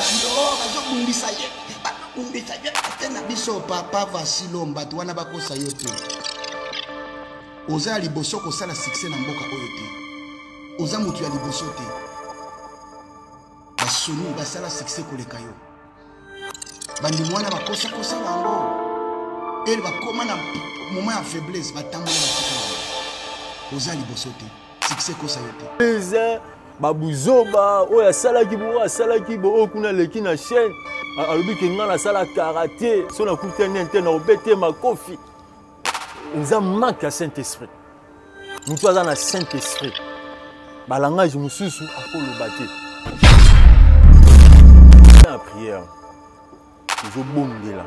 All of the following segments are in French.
bando bazobundisa ye. Babundisa ye. Ate na biso papa vasilo bato wana bakosa yo te. Oza ya liboso kosala sukse na mboka oyo te. Oza moto ya liboso te. Basoni basala sukse koleka yo. Bandimo wana bakosakosa bango. Ere bakóma na moment ya faiblesse batambola batika oza liboso te. Sukse ekosa yo te babuzoba oyo asalaki bo oyo asalaki bo oyo kuna aleki na chaîne. Alobi ke ngai nasala karate so nakutani te na obete makofi. Eza manke ya saint esprit motu aza na saint esprit balangage mosusu akoloba te. Na prière. Tozobondela.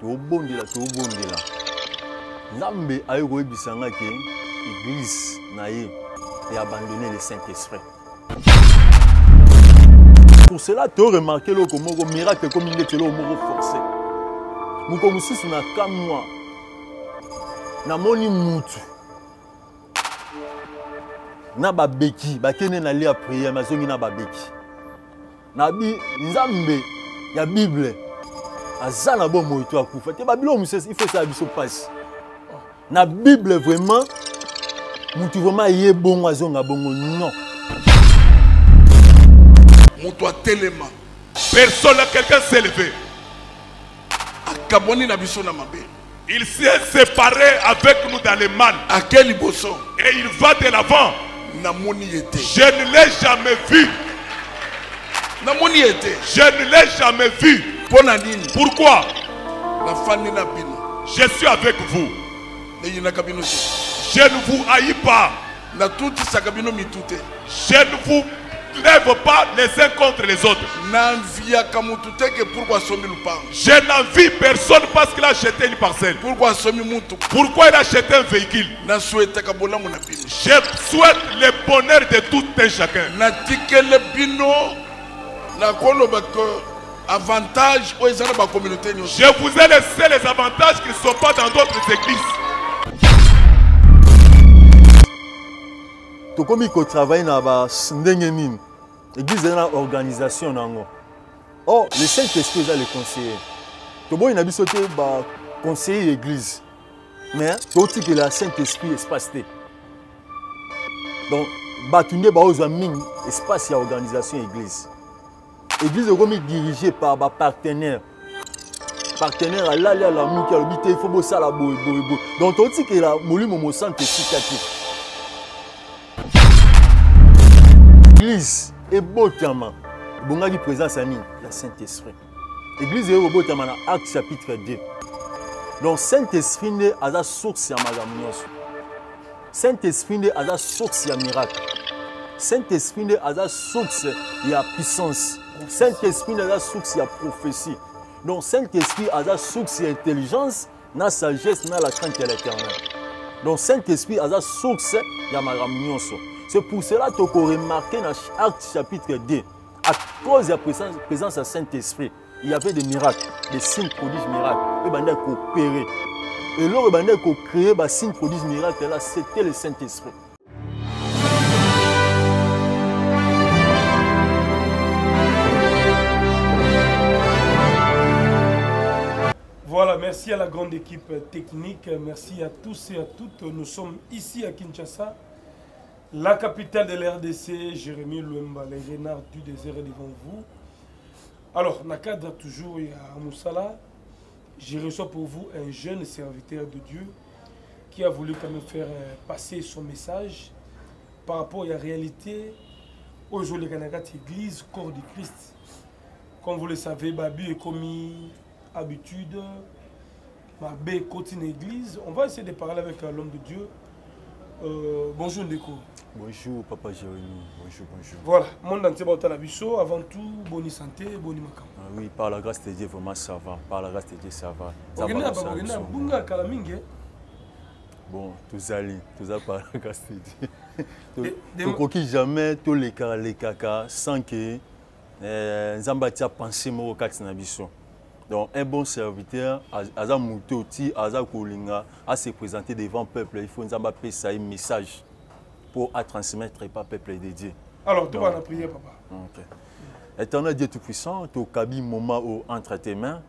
Tozobondela tozobondela. Nzambe aye koyebisa nga ke église na ye eabandonne le saint-esprit. Pour cela toremarke eloko moko miracle ekomi ndeti eloko moko forcé. Na kamwa namoni mutu na babeki bakende na lia ya priere bazongi na babeki. Na bi nzambe ya bible aza na bomoi to akufa te babilo mosusu ifo esala biso mpasi na bible vraiment mutu vraiment aye bongo azonga bongo non moto atelema Personne, quelqu'un s'est levé. akaboni na biso na mabe Il s'est séparé avec nous dans le mal. ake liboso Et il va de l'avant. namoni ye te Je ne l'ai jamais vu. namoni ye te Je ne l'ai jamais vu. mpo na nini Pourquoi? Nafandi na bino Je suis avec vous. neyinaka bino te Je ne vous haïs pas. Je ne vous lève pas les uns contre les autres. Je n'envie personne parce qu'il a acheté une parcelle. Pourquoi il a acheté un véhicule? Je souhaite le bonheur de tout un chacun. Je vous ai laissé les avantages qui ne sont pas dans d'autres églises. Tokomi kotravaille na bandenge nini? Église eza na organisation na yango. Or le saint esprit eza le conseiller. Toboyi na biso te baconseiller ya église mais totikela saint esprit espace te. Donc bato nde baozwa mingi espace ya organisation ya église. Église ekomi dirigé par bapartenaire partenaire alali alamuki alobi te ifo bosala boye boye boye. Donc totikela molimo mosantu esika te église ebotama ebongaki présence ya nini ya saint-esprit. Église eyo kobotama na acte chapitre 2 donc saint-esprit nde aza source ya nyonso saint-esprit nde aza source ya miracle. Saint-esprit nde aza source ya puissance. Saint-esprit nde aza source ya prophétie. Donc saint-esprit aza source ya intelligence na sagesse na la crainte ya l'éternel. Donc saint-esprit aza source ya nyonso c'est pour cela tokoremarke na acte chapitre 2 à cause ya présence, présence ya saint-esprit il y avait des miracles des signes prodiges miracles. Oyo ebandaki koopérer eloko ebandaki kocréer basigne prodiges miracle là c'était le saint-esprit. Voilà, merci à la grande équipe technique, merci à tous et à toutes. Nous sommes ici à Kinshasa, la capitale de l'RDC, Jérémy Luemba, les renards du désert devant vous. Alors, Nakada toujours à Moussala, je reçois pour vous un jeune serviteur de Dieu qui a voulu quand même faire euh, passer son message par rapport à la réalité aujourd'hui Kanakat Église, corps du Christ. Comme vous le savez, Babu est commis habitude, Babé continue église. On va essayer de parler avec euh, l'homme de Dieu. Euh, bonjour Ndeko. Bonjour papa jérémy bonjour bonjour Voilà, monde entier va la biso. Avant tout, bonne santé, bonne makam. Ah oui par la grâce de dieu vraiment ça va par la grâce de dieu ça va Ça va, Ogenda ça ba va, ogenda ça va. bunga kala mingi. bon tozali toza par la grâce de De- dieu de- tokoki jamais tolekaka lekaka sans ke eh, nzambe atia pensé moko kati na biso donc un bon serviteur az- aza moto oti aza kolinga ase présenter devant peuple il faut nzambe apesa ye message pour atransmettre pa peuple de dieu Alors, tout va la prière, papa. Ok. Éternel Dieu Tout-Puissant, tu as moment où entre tes mains,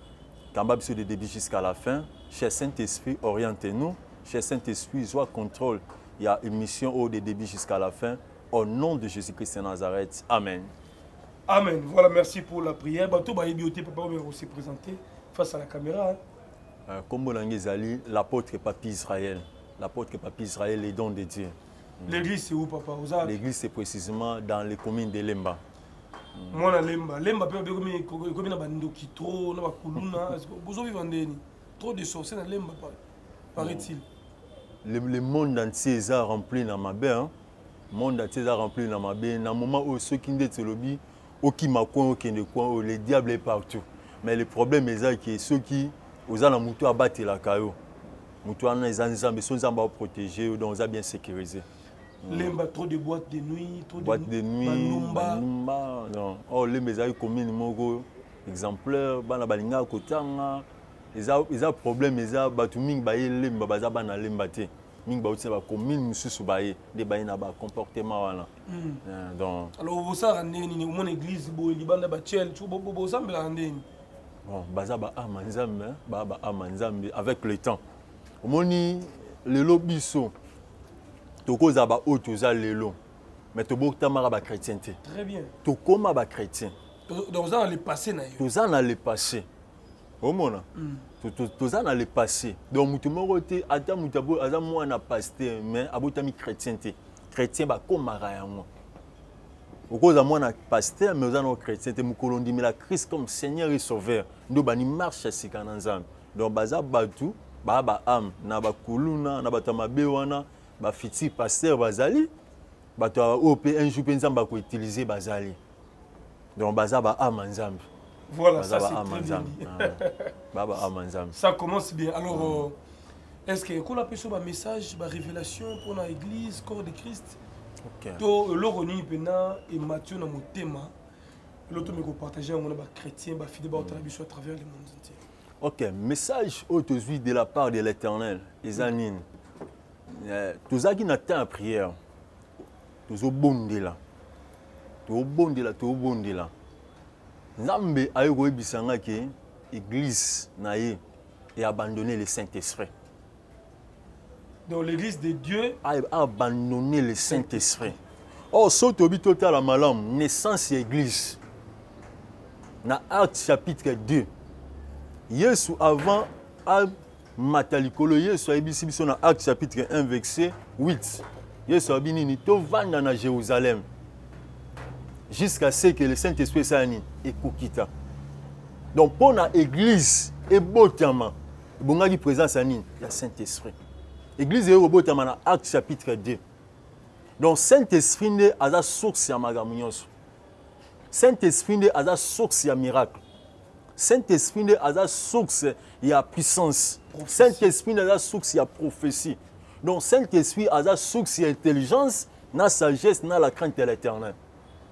Kamba biso de début jusqu'à la fin. Cher Saint-Esprit, orientez-nous. Cher Saint-Esprit, sois contrôle. Il y a une mission au début jusqu'à la fin. Au nom de Jésus-Christ de Nazareth. Amen. Amen. Voilà, merci pour la prière. Bato ba yebi papa on s'est présenté face à la caméra. hein. Euh, Comme l'apôtre Papi Israël. L'apôtre Papi Israël, les dons de Dieu. L'église c'est où papa L'église, c'est précisément dans les communes de Lemba. mwana lemba lemba babe ekomi na bandoki trop na bakuluna bozovivre ndeni trop de sorcier na lemba pa paraît-il Le, le monde entier est rempli dans ma baie. Le monde entier est rempli dans ma baie. Dans le moment où ceux qui sont lobby, okima coin, okende coin, où le diable est partout. Mais le problème est que ceux qui, aux la moutou à battre la caillou. Moutou à les ensemble, sont ensemble protégés, donc on a bien sécurisé. Lemba trop de boîtes de nuit trop Boîte de nuit, banumba banumba, non. Oh, les mes commune moko. Exemplaire, bana balinga kotanga. eza eza problème eza bato mingi baye lemba baza bana lemba te. Mingi bauti na bacommune mosusu baye nde baye na bacomportement wana. Eh, donc. Alors bosalaka ndenge nini? Omona église boye libanda bachel bozambelaka ndeni bon baza baama nzambe baa baama nzambe avec le temps. Omoni lelo biso tokozala baoyo toza lelo. Mais tobotamaka bachrétien te très bien. Tokóma bachrétien To- donc oza na le passé na yo. Toza na le passé. Omona? To- toza na le passé. Donc moto moko te ata abo- aza mwana paster mais abotami chrétien te. Chrétien bakómaka yango. Okozala mwana paster mais oza na chrétien te. Mokolo ondimela christ comme seigneur et sauveur. Nde bani marche ya sika na nzambe. Donc baza bato baa baame na bakuluna na bato ya mabe wana bafiti paster bazali bato oyo mpe un jour mpe nzambe akoutilize bazali. Donc baza baame ya nzambe. Voilà ça c'est nzambe. ça commence bien. Alors euh, est ce que ekola mpe so bamessage barévélation mpona église corps de christ? Ok. to eloko nini mpena ematio na motema elo tomi kopartage yango na bachrétien bafide baotala biso à travers le monde entier. Ok, message au tozwi de la part de l'éternel, Eh, tozalaki na temps ya prière tozobondela tozobondela tozobondela nzambe aye koyebisa nga ke église na ye eabandonne le saint-esprit donc l'église de dieu a abandonné le Saint-Esprit. Or, so tobi totala malamu, naissance ya église. Na Acte chapitre 2. Yesu avant amata likolo, Yesu ayebisi biso na Acte chapitre 1 verset 8. Yesu abi nini? Tovanda na Jérusalem jusqu'à ce que le Saint-Esprit esala nini ekokita. Donc mpo na église ebotama ebongaki présence ya nini? Ya Saint-Esprit. église eyo kobotama na acte chapitre 2 donc saint-esprit nde aza source ya makambo nyonso saint-esprit nde aza source ya miracle saint-esprit nde aza source ya puissance. Saint-esprit nde aza source ya prophétie. Donc saint-esprit aza source ya intelligence na sagesse na la crainte de l'éternel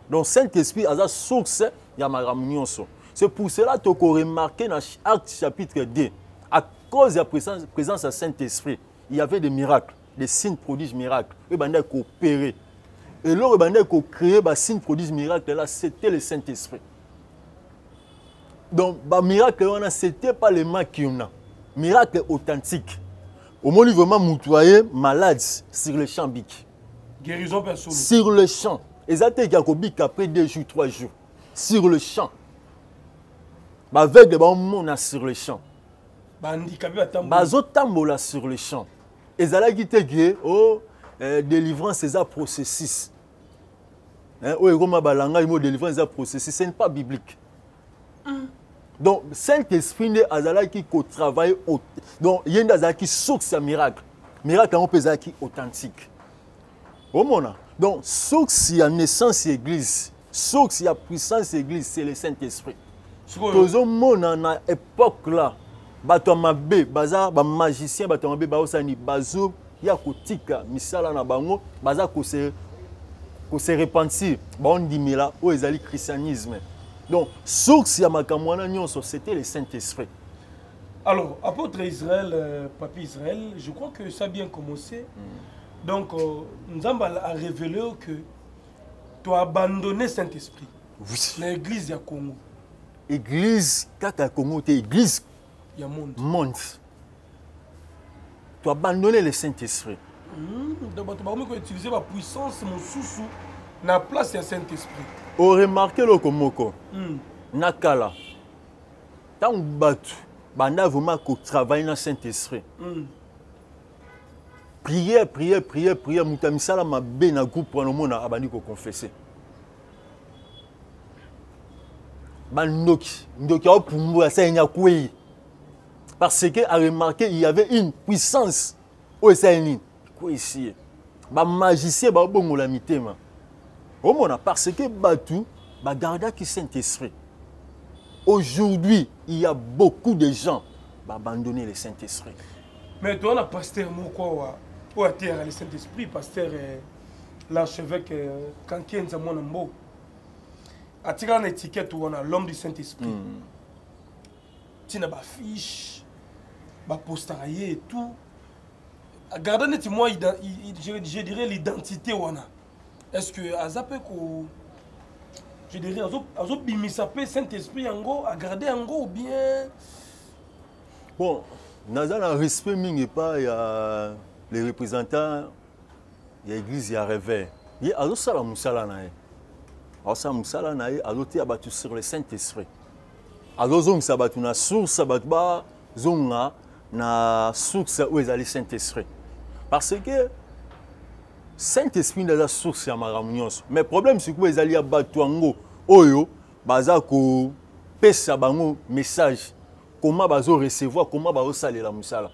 donc saint-esprit aza source ya makambo nyonso c'est pour cela tokoremarke na acte chapitre 2 à cause ya présence, présence ya saint-esprit il y avait des miracles des signes prodiges miracles. Oyo ebandaki koopérer eloko ebandaki kocréer basigne prodiges miracle là c'était le saint-esprit donc bamiracle wana c'était pas le makiuna miracle authentique. Omoni vraiment motu aye malade sur le champ biki guérison personnelle. Sur le champ. Eza te ya kobika après deux jours trois jours. Sur le champ. Baveugle baomona sur le champ. Bazotambola sur le champ. Ezalaki te ke o eh, délivrance eza processus. Hein, oyo ekoma balangaki mo délivrance eza processus. Ce n'est pas biblique donc saint-esprit nde azalaki kotravaille donc ye nde azalaki source ya miracle. Miracle yango mpe ezalaki authentique. Omona? Donc source ya naissance ya église source ya puissance ya église c'est le saint-esprit. Tozomona na époque la bato ya mabe baza bamagicien bato ya mabe baosani bazoya kotika misala na bango baza kose repentir baondimela oyo ezali christianisme donc source ya makambo wana nyonso c'était le saint-esprit. Alors, apôtre Israël, euh, papi Israël, je crois que ça a bien commencé. Donc, euh, Nzamba a révélé que tu as abandonné Saint-Esprit. oui. na église ya congo. Église kaka ya congo te église. Ya monde. Monde. Toabandonne le saint esprit Hmm, donc bato bakomi koutilize bapuissance mosusu na place ya saint esprit oremarke eloko moko Hmm. na kala ntango bato banda vraiment kotravaille na saint esprit Hmm. prière prière prière prière moto ya misala mabe na groupe wana omona abandi koconfesse bandoki ndoki aopumbwa asaleni akwei parce que aremarke il y avait une puissance oyo esali nini ekwesi ye bamagicien baobongola mitema omona parce que bato bagardaki saint esprit aujourd'hui il y a beaucoup de gens babandonné le saint esprit mais toza na paster moko awa oyo ateyaka le saint esprit paster l'archevêque kankienza mwana mboka atikala na étiquette wana l'homme du saint esprit ntina bafiche bapostaka ye et tout. Agarda neti mwa je dirais l'identité wana est ce que aza mpe ko je dirais azo- azobimisa mpe saint esprit yango agarde yango ou bien? Bon naza na respect mingi epai ya les représentants ya église ya réveil. Ye azosala mosala na ye. Azosala mosala na ye azoteya bato sur le saint esprit azozongisa bato na source bato bazonga na source oyo ezali saint esprit parce que saint esprit nde aza source ya makambo nyonso mais problème sikoyo ezali ya bato yango oyo baza kopesa bango message. Comment bazorecevoir comment bazosalela mosala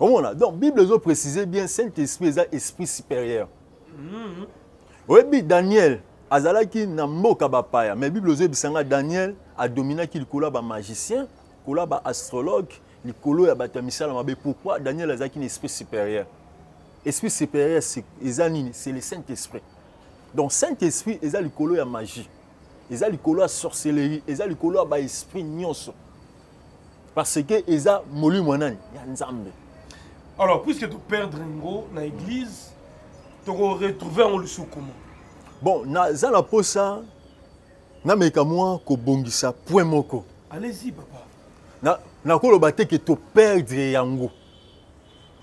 omona donc bible ezoprécise bien saint esprit eza esprit supérieur. Oyebi daniel azalaki na mboka bapaya mais bible ozoyebisanga daniel adominaki likolo ya bamagicien likolo ya baastrologue likolo ya bato ya misala mabe. Pourquoi daniel azalaki na esprit supérieur? Esprit supérieur c'est- eza nini c'est le saint esprit donc saint esprit eza likolo ya magie. Eza likolo ya sorcellerie. Eza likolo ya baesprit nyonso parce que eza molimo ya nani ya nzambe alors puisque toperdre yango na église tokoretrouve yango lisusu comment? Bon naza na posa nameka mwa kobongisa point moko. Allez-y papa. Na- nakoloba te ke toperdre yango.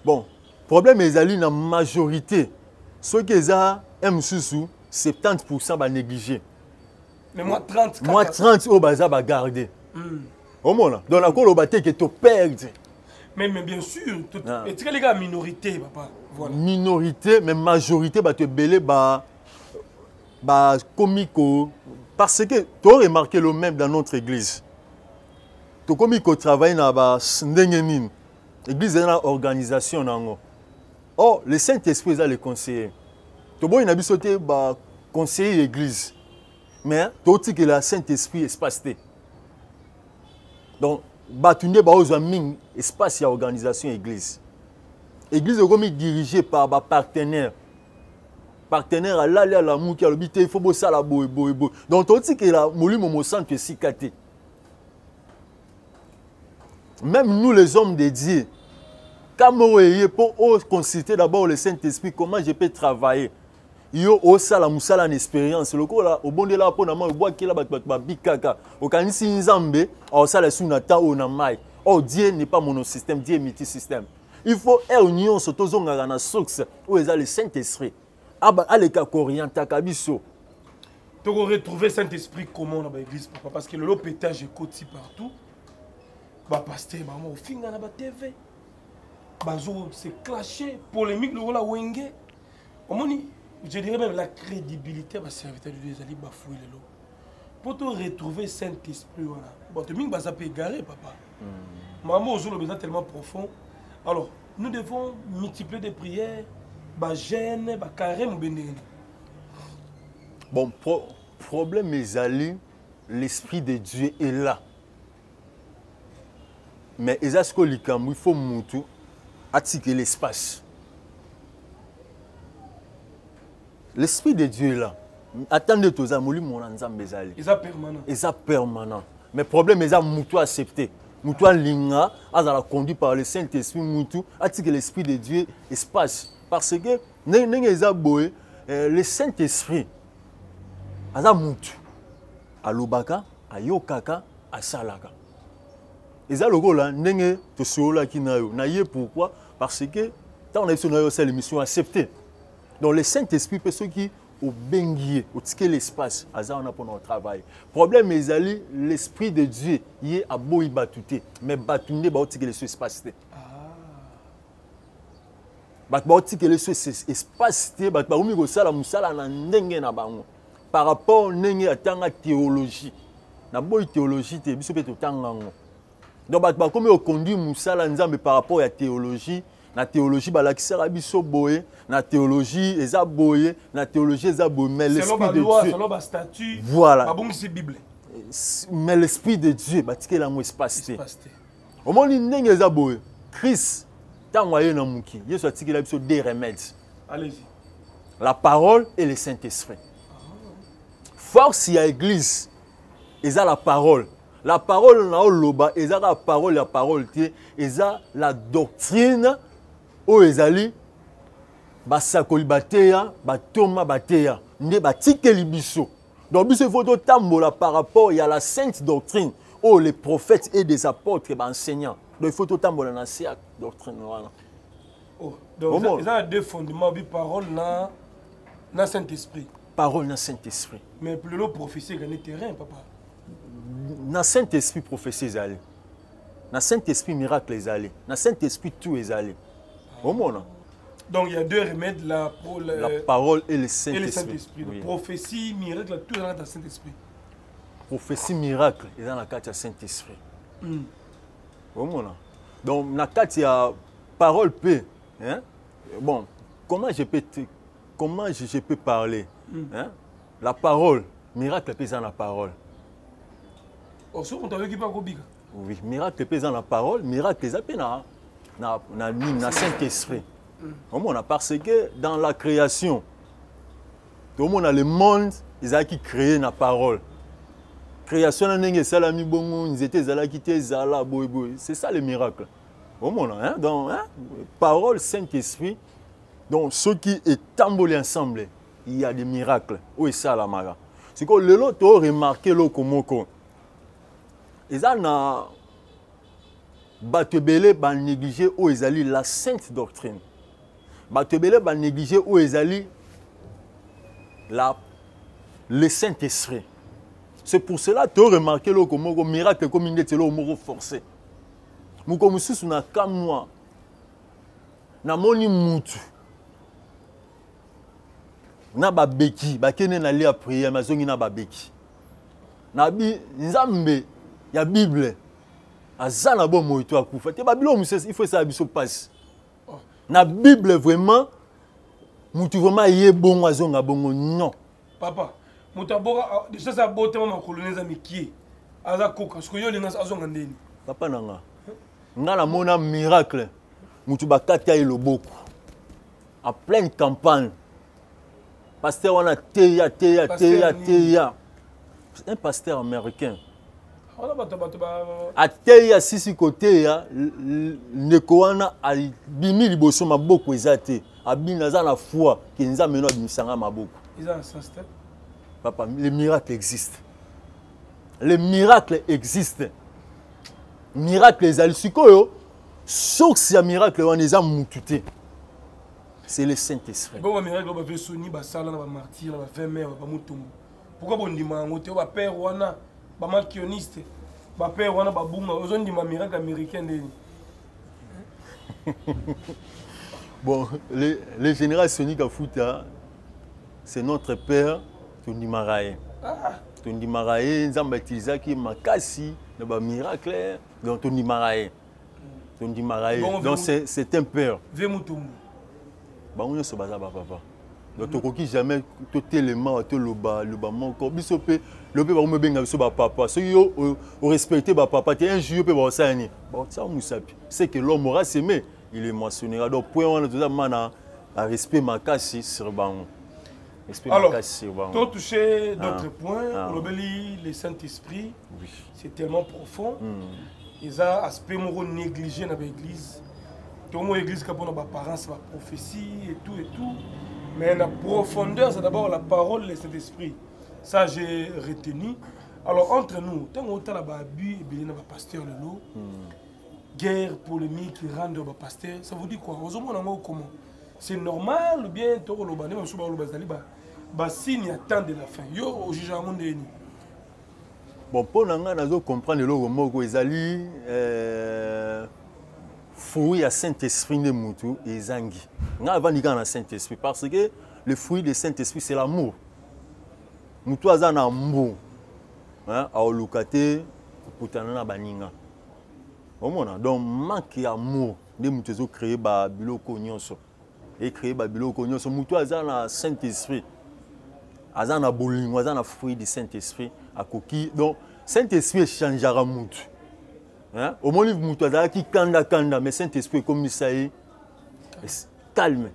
Bon problème ezali na majorité soki eza m mosusu 70 banéglige mwa 30 oyo baza bagarde omona donc nakoloba te ke toperdre Mais, mais bien sûr, tout, ah. et très les gars, minorité, papa. Voilà. Minorité, mais majorité, bah, tu belé, bah, bah, comico. Parce que tu as remarqué le même dans notre église. Tu comico travaille dans la Ndengenin. L'église est une organisation. Dans or le saint esprit eza le conseiller toboyi na biso te baconseiller église mais totikela saint esprit espace te. Donc bato nde baozwa mingi espace ya organisation église. Église ekomi dirigé par bapartenaire partenaire alali alamuki alobi te ifo bosala boye boye boye. Donc totikela molimo mosantu esika te. Même nous les hommes de dieu ka moko eye mpo oconsulte d'abord le saint esprit comment je peux travailler? Yo osala mosala na expérience. Lokola obondela mpo na mai obwakela bato bato babikaka okanisi nzambe aosala esu na ta oyo na mai or dieu n'est pas monosystème dieu multisystème. Il faut ere nyonso tozongaka na source oyo eza le saint esprit Aba- aleka koorientaka biso tokoretrouve saint esprit comment na baéglise papa? Parce que lelo pétage ekoti partout. Bapaster bango ofinga na batv bazo se clashe polémique lokola wenge. Omoni je dirais même la crédibilité baserviteur de dieu ezali bafoui lelo mpo to retrouver saint esprit wana bato mingi baza mpe égaré papa. Makambo ozoloba eza tellement profond. Alors nous devons multiplier des prières bagene bacarême obendengeni bon pro problème ezali l'esprit de dieu est là. Mais eza sikoyo likambo il faut mutu atikela espace l'esprit de dieu est là. Ata nde toza molimo na nzambe ezali eza permanent. Eza permanent. Mais problème eza mutu accepté. Mutu azala conduit par le saint esprit mutu atika l'esprit de dieu espace. Parce que ndenge ndenge eza boye euh, le saint esprit aza mutu alobaka ayokaka asalaka. Eza lokola ndenge tosololaki na yo. Na ye pourquoi? Parce que ntango na biso na yo osala émission accepté donc le saint esprit mpe soki obengi ye otikeli espace aza wana mpona otravaille problème ezali l'esprit de dieu ye aboyi bato te mais bato nde baotikeli so espace te bato baotikeli so es- espace te bato bakomi kosala mosala na na bango par rapport ndenge atanga théologie. Naboyi théologie te biso mpe totanga yango donc bato bakomi koconduire mosala nzambe par rapport ya théologie na théologie balakisaka biso boye na théologie eza boye na théologie eza boye mais l'esprit de dieu. Voilà. mais l'esprit de dieu batikeli yango espace te omoni ndenge eza boye. Christ ntango aye na moki yesu atikela biso des remèdes. Allez-y. La parole et le saint-esprit. Force ya église eza la parole la parole na oloba eza kaka parole ya parole te eza la doctrine oyo ezali basakoli bateya batoma bateya nde batikeli biso donc biso ifo totambola par rapport ya la sainte doctrine oyo les prophètes et des apôtres baenseignant donc ifo totambola na se ya doctrine wana Oh, donc eza na deux fondements bi parole na na saint esprit parole na saint-esprit. Mais lelo prophétie egani terrain papa na saint-esprit prophétie ezali. Na saint-esprit miracle ezali. Na saint-esprit tout ezali. Omona. Donc il y a deux remèdes la, pro, la, la parole et le et le saint-esprit. Oui. prophétie miracle tout ezalaka na saint-esprit. Prophétie miracle eza na kati ya saint-esprit. Mm. omona. Donc na kati ya parole mpe hein? bon comment je peux, te, comment je, je peux parler hein? la parole miracle mpe eza na parole Oh, soki moto ayoki mpe akobika oui miracle mpe eza na parole miracle eza mpe na, na, na, nini na saint-esprit omona parce que dans la création tomona le monde ezalaki créé na parole. Création na ndenge esalami bongo nzete ezalaki te ezala boyeboye c'est ça le miracle. Omona hein? donc hein? parole saint-esprit donc soki etamboli ensemble il y a des miracles. Oyo esalamaka sikoyo lelo toremarke eloko moko eza na bato ebele banéglige oyo ezali la sainte doctrine. Bato ebele banéglige oyo ezali la, le saint esprit c'est pour cela toremarke eloko moko miracle ekomi ndeti eloko moko forcé. Moko mosusu na kamwa namoni mutu na babeki bakende na lia priere mazongi na babeki. Nabi nzambe ya bible aza na bomoi to akufa te babilo mosusu ifo esala biso mpasi na bible vraiment mutu vraiment aye bongo azonga bongo non. Papa moto aboka déjà asa abotama makolo ne eza mikie. Aza koka soki yo olinga azonga ndeni. Papa na nga nga namona miracle mutu bakati ye loboko. En pleine campagne. Paster wana teya teya Pasteur teya nini? teya. Un pasteur américain wana bato bato ba ateya sisi koteya ndeko wana abimi liboso maboko eza te. Abimi aza na foi ke nzambe no abimisanga maboko. Papa le miracle existe. Le miracle existe. Miracle ezali sikoyo source ya miracle wana eza mutu te. C'est le saint esprit bongo bamiracle oyo bave soni basala na bamartire na bavin mer bamotumbu pourkui bondima yango te? Bapere wana bamakioniste bapere wana babunga ozondima miracle américain ndeni. Bon le, le général soni kafuta c'est notre père tondimaka ye tondimaka ye nzambe atilisaki makasi na bamiracle donc tondimaka ye tondimaka ye Bon, donc vous- c'est c'est un père. Ve motumbu bango nyonso baza bapapa donc tokoki jamais totelema toloba loba moko. Biso mpe lo mpe bango mobenga biso bapapa soki yo orespecte bapapa te un jour yo mpe baosala baotia mosapi c'est que l'homme aura semé. Il est moissonnera. Donc point wana toza ma na respect makasi sur bango alors sur bango totouche d'autres Ah. points. Ah. le saint-esprit oui. c'est tellement profond. Mm. eza aspect moko négligé na baéglise tomo église ka mpona bapparence baprophétie et tout et tout. Mais na profondeur c'est d'abord la parole le saint-esprit ça j'ai retenu. Alors entre nous ntango otala baabus ebele na bapasteur lelo guerre polémique rendre bapasteur ça vous dit quoi? Ozomona yango comment? C'est normal ou bien tokoloba nde bamosusu bakoloba ezali ba- basigne ya temps de la fin. Yo ojuge yango ndeni bon mpo na ngai nazocomprendre eloko moko ezali euh, fruit ya saint esprit nde mutu ezangi ngai avandi kaka na saint esprit parce que le fruit de saint esprit c'est l'amour mutu aza na mbu aoluka te kokutana na baninga. Omona donc manque ya amour nde mutu ezocreye babiloko nyonso. Ecreye babiloko nyonso. Mutu aza na saint esprit aza na bolingo aza na fruit du saint esprit akoki donc saint esprit echangeaka Hein? omoni mutu azalaki kanda-kanda mais saint esprit ekomisa ye calme.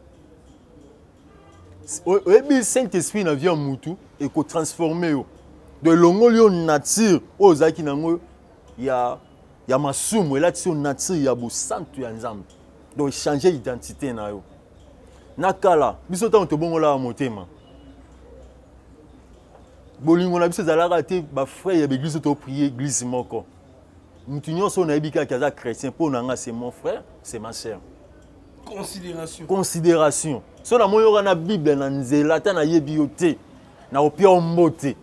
Oyebi saint esprit na vie ya mutu ekotransforme yo. Donc elongoli yo nature oyo ozalaki nango ya, ya masumu elatisi yo nature ya bosantu ya nzambe. Donc echange identité na yo. Na kala biso ntango tobongolaka motema. Bolingo na biso ezalaka te bafrère ya baeglise toprie église moko. Mutu nyonso oyo nayebi kaka aza chrétien mpo na nga c'est mon frère c'est ma sœur. Considération. Considération. So namoni yoka na bible na nzela ata nayebi yo te nakopia yo mbote.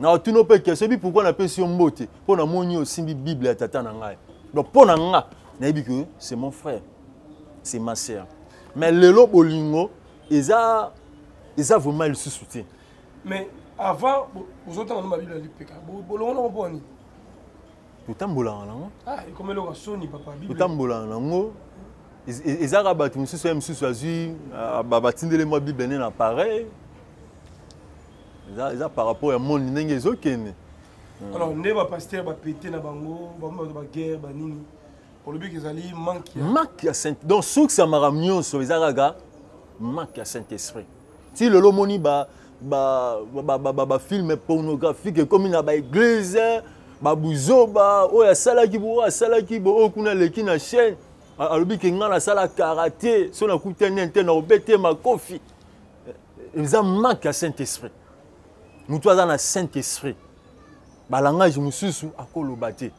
Nakotuna mpe question ebi pourkui napesi yo mbote mpo namoni osimbi bible ya tata na ngai. Donc mpo na nga nayebi ke c'est mon frère c'est ma sœur. Mais lelo bolingo eza eza vraiment lisusu te. Mais avant ozotanga no babible ya lipeka. Bolongo nango mpo wani totambolaka nango. Ah ekomeloko soni papa totambolaka nango. Ez- ez- ezaka bato mosusu ya mosusu azwi ah, ba- batindeli mwa bible nde na pareil eza eza par rapport ya monde ndenge ezokende. Alors nde bapaster bapete na bango bango bato baguerre banini olobi ke ezali manque ya marke ya saint donc source ya makambo nyonso eza kaka marke ya saint esprit ti lelo omoni bafilme ba, ba, ba, bafilme pornographique ekomi na baeglise babuzoba oyo asalaki bo oyo asalaki bo oyo kuna aleki na chaîne A- alobi ke ngai nasala karate so nakutani te na obete makofi. Eza marke ya saint esprit motu aza na saint esprit balangage mosusu akoloba te.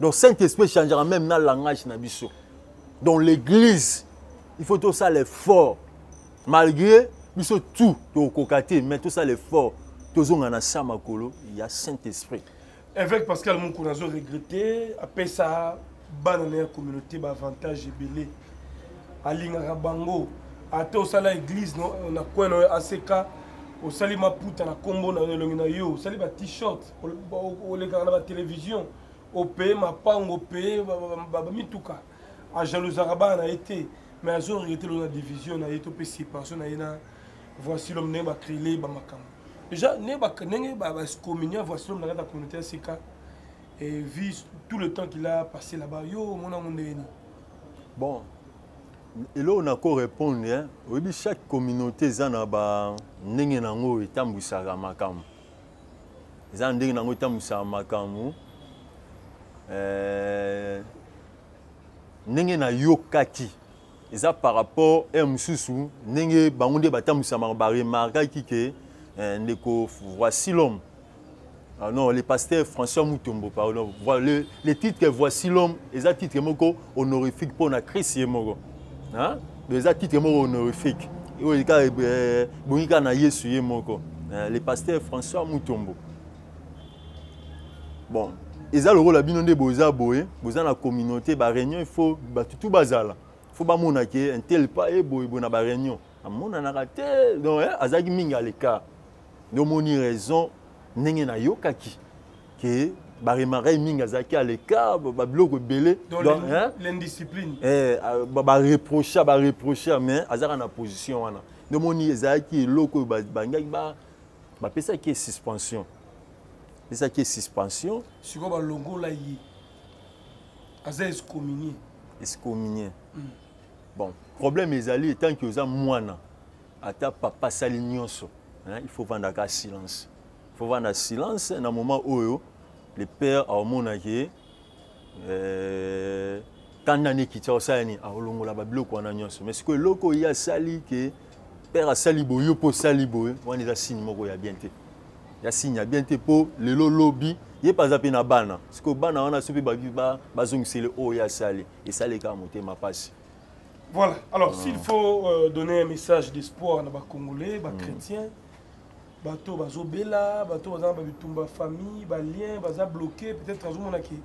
Donc saint esprit changeaka même na langage na biso. Donc l'église il faut tosala effort malgré biso tout tokoka te mais tosala effort tozonga na sa makolo saint esprit évêque pascal mokuna azo regrette apesa bana na ya communauté baavantage ebele alingaka bango. Ate osala église no- na coin na yo aseka osali maputa na nkombo na yo elongi na yo. Osali ba t-shirt ol- o- olekaka na batélévision opeye mapango opeye ba- ba- ba- bamituka ajalousaka bana na ye te mais azo regrette lo na division na ye to mpe séparation na ye na. Voici l'homme ndenge bacréele bamakambo déjà ndenge ba- ndenge bacommunia voici l'homme na kati ya communauté ya sika et vu tout le temps qu'il a passé là-bas yo omona ngo ndenge nini bon eloko nako répondre hein, oyebi chaque communauté eza na ba ndenge nango etambwisaka makambo. Eza na ndenge nango etambwisaka makambo. Eh, ndenge nayokaki eza par rapport e mosusu ndenge bango nde batambwisamaka baremarkaki ke eh, ndeko voici l'homme Ah non, le pasteur François Moutombo, pardon. Le, le titre Voici l'homme, c'est un titre honorifique pour la Christ donc eza titre moko honorifique. Oyo kaka eh, ebongi kaka na yesu ye moko. Eh, le paster françois mutombo. Bon eza lokola bino nde boza boye boza na communauté baréunion ifo bato tu bazala. Fo bamonaki intel pa ye boye boye na baréunion amonanaka te. Donc azalaki mingi aleka. Nde omoni raison ndenge nayokaki ke baremarei mingi azalaki ba- babiloko ebele eh, ah, ba- bareprocha bareprocha mais azalaka na position wana. Nomoni ezalaki eloko oyo ba- bangaki ba- bapesaki ye suspension. Bapesaki ye suspension. Sikoyo balongola ye aza excommunié excommunié bon problème ezali etanki oza mwana ata papa asali nyonso il faut vandaka silence. Il faut vanda silence na moment oyo le père aomonaki euh, kanda nekiti akosala nini akolongola babiloko wana nyonso mais sikoyo eloko ye asali ke père asali boye yo mpo osali boye wana eza signe moko ya bien te ya signe ya bien te mpo lelo lobi ye mpe aza mpe na bana. Sikoyo bana wana so mpe bazongisele oyo asali esali kaka motema mpasi Voilà. Alors, s'il faut euh, donner un message d'espoir à les Congolais, les chrétiens, bato bazobela, bato baza na bitumba famille, ba lien, baza bloqué, peut-être un jour on a qui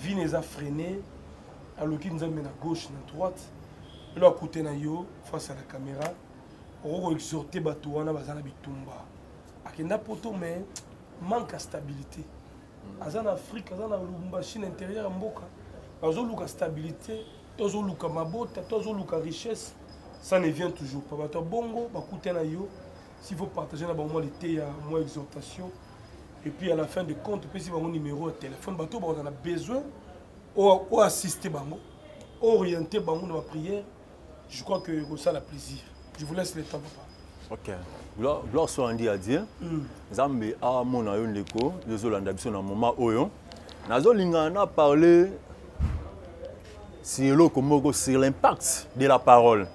vie les a freiné, nous amènent à gauche, à droite. Là, côté na yo, face à la caméra, on va exhorter bato wana baza na bitumba. Akenda poto mais manque à stabilité. aza na afrique aza na machine intérieure ya mboka. Azoluka stabilité to azoluka mabota to azoluka richesse. Ça ne vient toujours pas. Bato ya bongo bakute na yo s'il faut partager na bango lite ya mwa exhortation et puis à la fin de compte opesi bango numéro ya téléphone bato bakoza na besoin oyo assister orienter bango na baprière je crois que kosala plaisir. Je vous laisse le temps papa. Ok. Gloire- soit andi ya dieu. Mm. na parle sur eloko moko sur l'impact de la parole.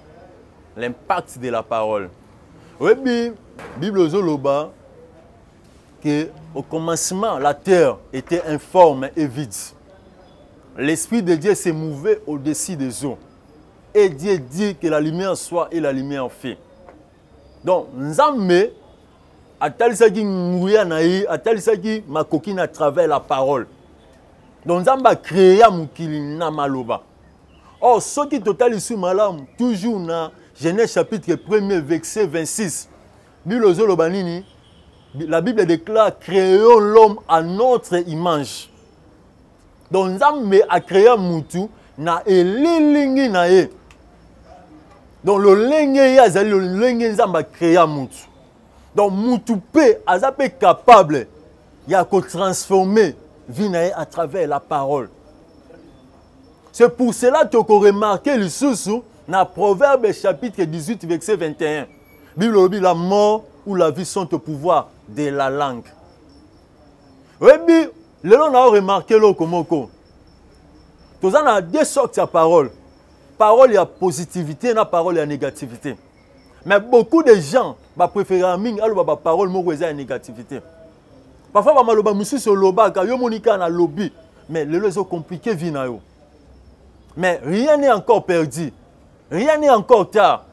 L'impact de la parole oyebi bible ozoloba que au commencement la terre était informe et vide. L'esprit de dieu se mouvait au-dessus des eaux. Et dieu dit que la lumière soit et la lumière fait donc nzambe atalisaki nguya na ye atalisaki makoki na travers la parole. Donc nzambe akrea mokili na maloba. Or soki totali su malamu toujours na Genèse chapitre 1er, verset 26. La Bible déclare Créons l'homme à notre image. Donc, Nzambe a créé Moutou, na e elelingi na ye. Donc, le lenge ya zali, le lenge Nzambe a créé Moutou. Donc, Moutou pe, aza pe capable, ya ko transformer vie na ye à travers la parole. C'est pour cela que tu remarqué le sous na proverbe chapitre 18 verset 21 bible olobi la mort ou la vie sont au pouvoir de la langue. Oyebi lelo na oremarke eloko moko. Toza na deux sortes ya parole. Parole ya positivité na parole ya négativité. Mais beaucoup de gens bapréférera mingi aloba baparole moko eza ya négativité. Parfois bamaloba mosusu olobaka yo moni kaka na lobi mais lelo ezocomplike vie na yo. Mais rien n'est encore perdu rien n'est encore tard.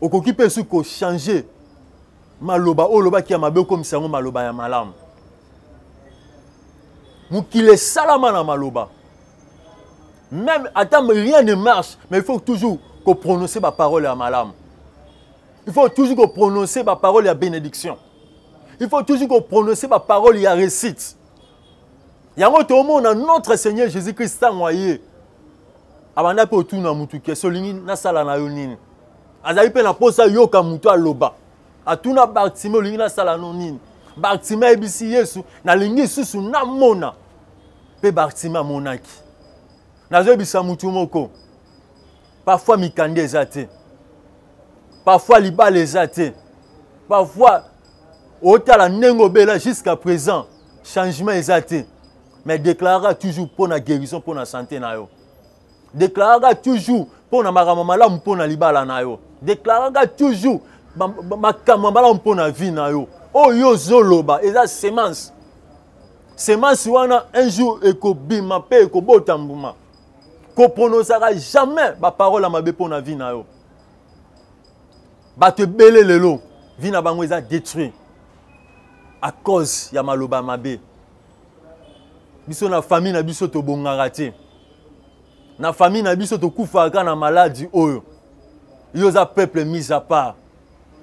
Okoki mpe su kochange maloba oyo olobaki ya mabe okomisa yango maloba ya malamu. Mokili esalama na maloba. Même ata rien ne marche mais il faut toujours koprononcer baparole ya malamu. Il faut toujours koprononcer baparole ya bénédiction. Il faut toujours koprononcer baparole ya réussite. Yango tomona notre seigneur jésus christ abanda mpe otuna mutu kese olingi nasala na yo nini? Azali mpe na mposa yoka mutu aloba. Atuna bartime olingi nasala no nini? Bartime ayebisi yesu nalingi lisusu namona. Mpe bartime amonaki. Nazoyebisa mutu moko. Parfois mikanda eza te. Parfois libala eza te. Parfois otala ndenge obela jusqu'à présent. Changement eza te. Mais déclarera toujours mpo na guérison mpo na santé na yo déclarera toujours mpo na makambo malamu mpo na libala na yo. Déclarera toujours ba- ba- makambo ya malamu mpo na vie na yo oyo ozoloba eza semence. Semence wana un jour ekobima mpe ekobota mbuma. Koprononsaka jamais baparole ya mabe mpo na vie na yo. Bato ebele lelo vie na bango eza détruit. À cause ya maloba mabe. Biso na famille na biso tobongaka te na famille na biso tokufaka na maladi oyo. Yo oza peuple mise à part.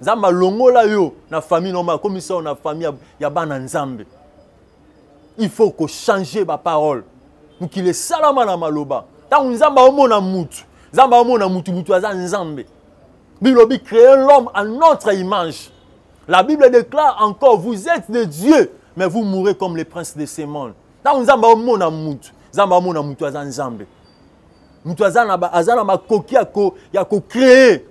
Yo na famille normal akomisa na famille ya- bana nzambe. Il faut kochange baparole mokili esalama na maloba. Ntango nzambe aomona mutu nzambe aomona mutu mutu aza nzambe. Bible lobi créer l'homme à notre image. La bible déclare encore vous êtes des dieux mais vous mourrez comme les princes de ce monde. Ntango nzambe aomona mutu nzambe aomona mutu aza nzambe mutu aza na na makoki ya ko- ya kocreye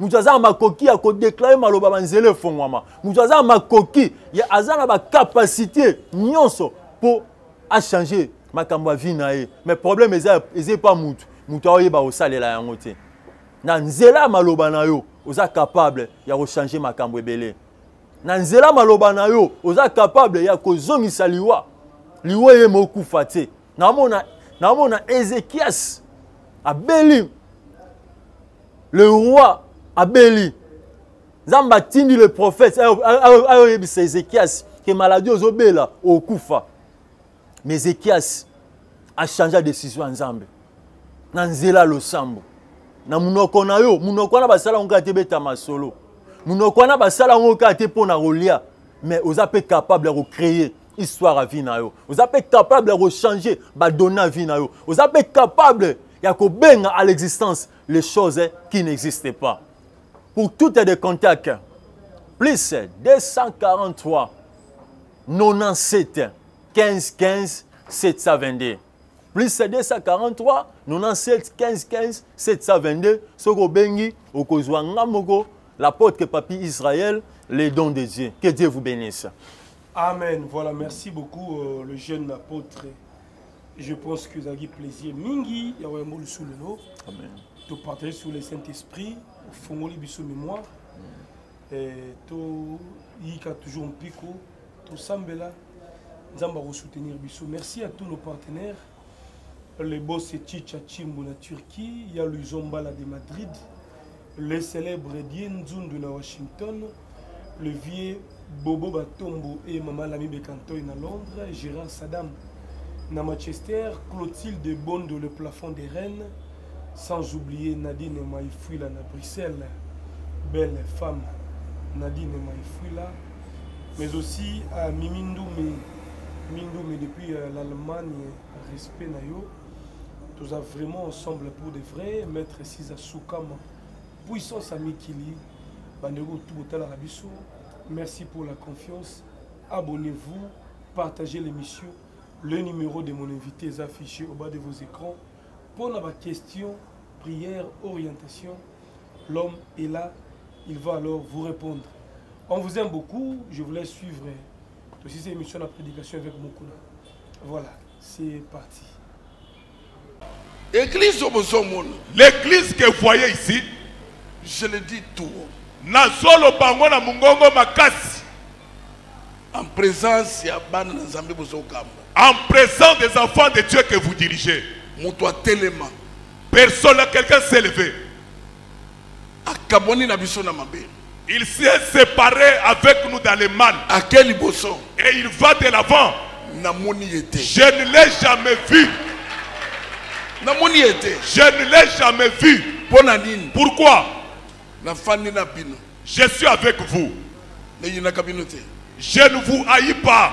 mutu aza na makoki ya kodeklare maloba banzela efongwama mutu aza na makoki aza na bakapasité nyonso mpo achange makambo ya vie na ye. Mais problème eza epa mutu. Mutu aoyeba kosalela yango te. Na nzela ya maloba na yo oza capable ya kochange makambo ebele. Na nzela maloba na yo oza capable ya kozongisa liwa. Liwa ye mokufa te. Naomona naomona ezekias abeli. Le roi abeli. Nzambe atindi le prophète ayo- ayo- ayoyebisa ezekias ke maladi ozobela okufa. Mais ezekias achange décision ya nzambe na nzela losambo. Na munoko na yo munoko basala masolo. Munoko wana basala kaka te mpo na kolia. Mais oza mpe capable ya kocréer histoire ya vie na yo. Capable badonne ya vie na yo. Capable ya kobenga à l'existence les choses qui n'existent pas. Pour toutes des contacts plus 243 97 15 15 722 plus 243 97 15 15 722 soki obengi okozwa nga moko l'apôtre papi israël les dons de dieu. Que dieu vous bénisse. Amen. Voilà, merci beaucoup, euh, le jeune apôtre. Je pense que vous avez plaisir. Mingi, il y a un mot sous le lot. Amen. Partager sur le Saint-Esprit, de sous mémoire. Et to yika toujours un pico, to sambela, nzamba soutenir biso. Merci à tous nos partenaires. Le boss Chicha Chimbo na Turquie, il y a le Zombala de Madrid, le célèbre Dien Nzundu na Washington, le vieux Bobo Batombo et Mama Lami Bekantoy na Londres, Gérard Saddam na Manchester, Clotilde Bondo le plafond des Rennes, sans oublier Nadine Maïfouila na Bruxelles, belle femme Nadine Maïfouila, mais aussi à Mimindoumé, Mindoumé depuis euh, l'Allemagne, respect na yo. Tous a vraiment ensemble pour de vrai, Maître Cisa Soukama, puissance Toubotala Rabiso, merci pour la confiance. Abonnez-vous, partagez l'émission. Le numéro de mon invité est affiché au bas de vos écrans. Pour nos questions, prières, orientation, l'homme est là, il va alors vous répondre. On vous aime beaucoup, je vous laisse suivre aussi cette émission de la prédication avec Mokuna. Voilà, c'est parti. église L'église que vous voyez ici, je le dis tout yango na mongongo makasi en présence en présence des enfants de Dieu que vous dirigez. Personne, quelqu'un s'est levé. Il s'est séparé avec nous dans les liboso Et il va de l'avant. Je ne l'ai jamais vu. Je ne l'ai jamais vu. Pourquoi? Je suis avec vous. Je ne vous haïs pas.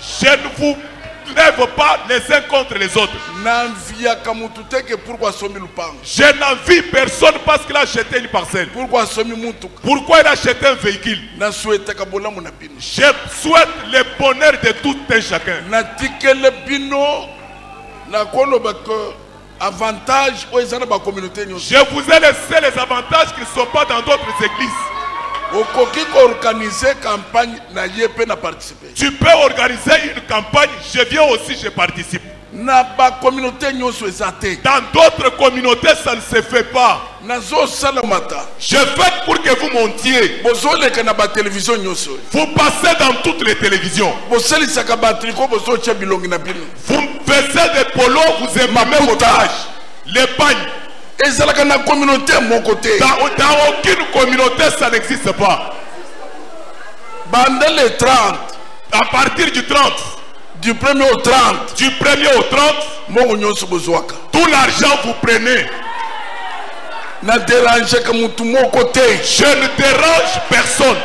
Je ne vous lève pas les uns contre les autres. Je n'envie personne parce qu'il a acheté une parcelle. Pourquoi il a acheté un véhicule? Je souhaite le bonheur de tout un chacun. Je vous ai laissé les avantages qui ne sont pas dans d'autres églises. Tu peux organiser une campagne, je viens aussi, je participe. Dans d'autres communautés, ça ne se fait pas. Je fais pour que vous montiez. Vous passez dans toutes les télévisions. Vous faisiez des polos, vous aimez votre âge. Les pagnes. Ezalaka na communauté moko te. Dans, dans aucune communauté, ça n'existe pas. banda le 30 À partir du 30, du 1er au 30 du 1er au 30, mbongo nyonso bozwaka. tout l'argent vous prenez. moko te. Je ne dérange personne.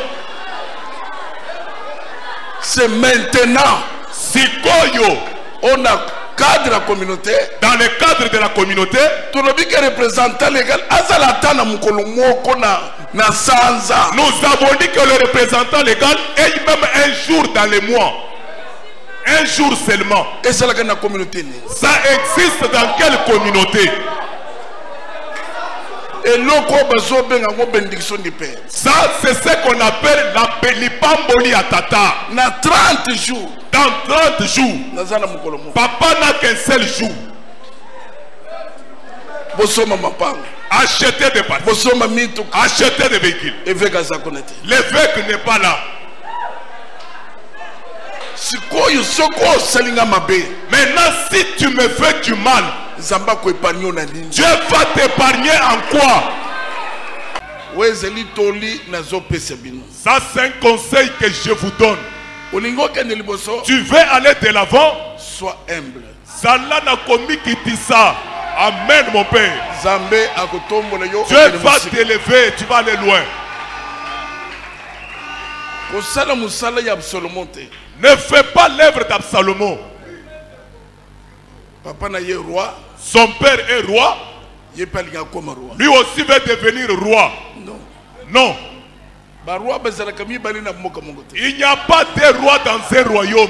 c'est maintenant. Sikoyo, on a cadre ya communauté dans le cadre de la communauté, tolobi ke représentant légal azala ata na mokolo moko na, na sanza nous avons dit que le représentant légal est même un jour dans le mois. Un jour seulement. ezalaka na communauté nini Ça existe dans quelle communauté? Eloko bazobenga yango bénédiction du père Ça, c'est ce qu'on appelle la pelipamboli à tata. na 30 jours Dans 30 jours, papa n'a qu'un seul jour. Achetez des mituka. Achetez des véhicules. L'évêque n'est pas là. Maintenant, si tu me fais du mal, Dieu va t'épargner en quoi? Ça, c'est un conseil que je vous donne. Tu veux aller de l'avant? sois humble. Amen, mon Père. Dieu va t'élever, tu vas aller loin. Ne fais pas l'œuvre d'Absalomon. Son père est roi lui aussi veut devenir roi. non Non, baroi bazalaka mibale na mboka moko te il n'y a pas de roi dans un royaume.